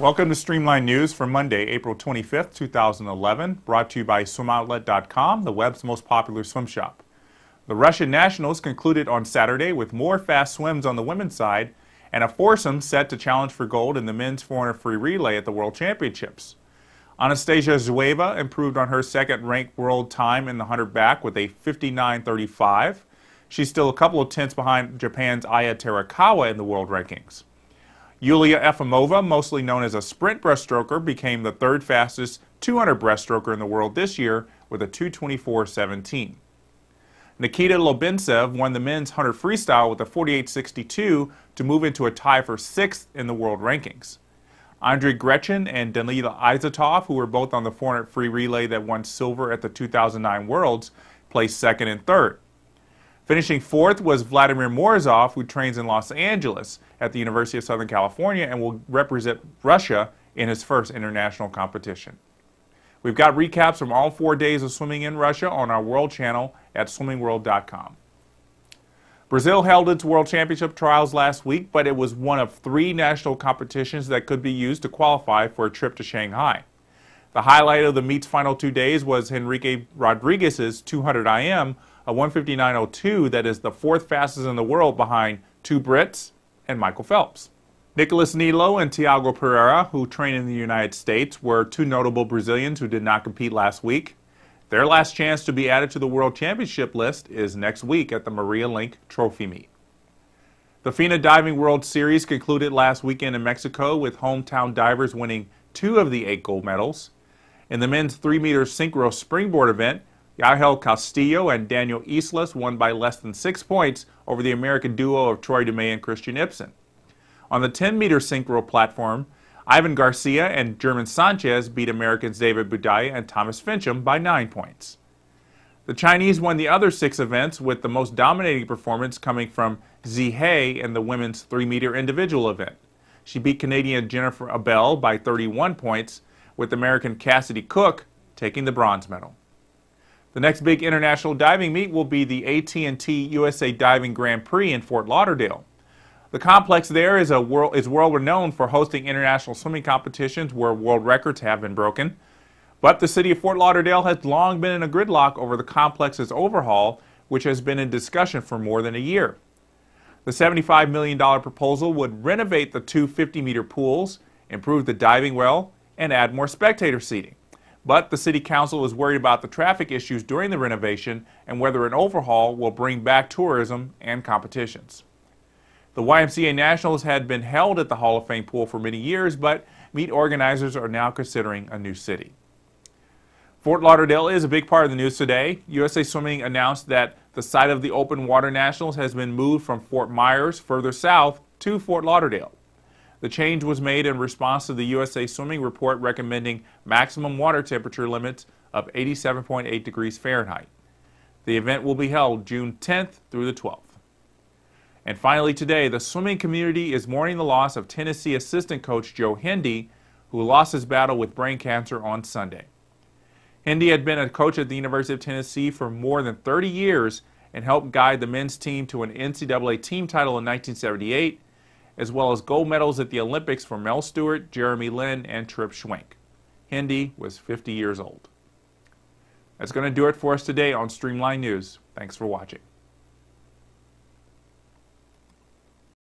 Welcome to Streamlined News for Monday, April 25th, 2011, brought to you by SwimOutlet.com, the web's most popular swim shop. The Russian nationals concluded on Saturday with more fast swims on the women's side and a foursome set to challenge for gold in the men's 400 free relay at the World Championships. Anastasia Zueva improved on her second-ranked world time in the 100 back with a 59.35. She's still a couple of tenths behind Japan's Aya Terakawa in the world rankings. Yulia Efimova, mostly known as a sprint breaststroker, became the third fastest 200 breaststroker in the world this year with a 224.17. Nikita Lobintsev won the men's 100 freestyle with a 48.62 to move into a tie for sixth in the world rankings. Andrei Grechin and Danila Izotov, who were both on the 400 free relay that won silver at the 2009 Worlds, placed second and third. Finishing fourth was Vladimir Morozov, who trains in Los Angeles at the University of Southern California and will represent Russia in his first international competition. We've got recaps from all four days of swimming in Russia on our World channel at swimmingworld.com. Brazil held its World Championship trials last week, but it was one of three national competitions that could be used to qualify for a trip to Shanghai. The highlight of the meet's final two days was Henrique Rodrigues's 200 IM, a 159.02 that is the fourth fastest in the world behind two Brits and Michael Phelps. Nicolas Nilo and Thiago Pereira, who train in the United States, were two notable Brazilians who did not compete last week. Their last chance to be added to the World Championship list is next week at the Maria Lenk Trophy Meet. The FINA Diving World Series concluded last weekend in Mexico with hometown divers winning two of the eight gold medals. In the men's 3 meter synchro springboard event, Yahel Castillo and Daniel Islas won by less than six points over the American duo of Troy Dumais and Kristian Ipsen. On the 10 meter synchro platform, Ivan Garcia and German Sanchez beat Americans David Boudia and Thomas Finchum by nine points. The Chinese won the other six events with the most dominating performance coming from Zi He in the women's 3 meter individual event. She beat Canadian Jennifer Abel by 31 points, with American Cassidy Cook taking the bronze medal. The next big international diving meet will be the AT&T USA Diving Grand Prix in Fort Lauderdale. The complex there is, world, is world renowned for hosting international swimming competitions where world records have been broken. But the city of Fort Lauderdale has long been in a gridlock over the complex's overhaul, which has been in discussion for more than a year. The $75 million proposal would renovate the two 50 meter pools, improve the diving well, and add more spectator seating. But the City Council is worried about the traffic issues during the renovation and whether an overhaul will bring back tourism and competitions. The YMCA Nationals had been held at the Hall of Fame pool for many years, but meet organizers are now considering a new city. Fort Lauderdale is a big part of the news today. USA Swimming announced that the site of the Open Water Nationals has been moved from Fort Myers further south to Fort Lauderdale. The change was made in response to the USA Swimming report recommending maximum water temperature limits of 87.8 degrees Fahrenheit. The event will be held June 10th through the 12th. And finally today, the swimming community is mourning the loss of Tennessee assistant coach Joe Hendee, who lost his battle with brain cancer on Sunday. Hendee had been a coach at the University of Tennessee for more than 30 years and helped guide the men's team to an NCAA team title in 1978 as well as gold medals at the Olympics for Mel Stewart, Jeremy Linn, and Tripp Schwenk. Hendee was 50 years old. That's going to do it for us today on Streamlined News. Thanks for watching.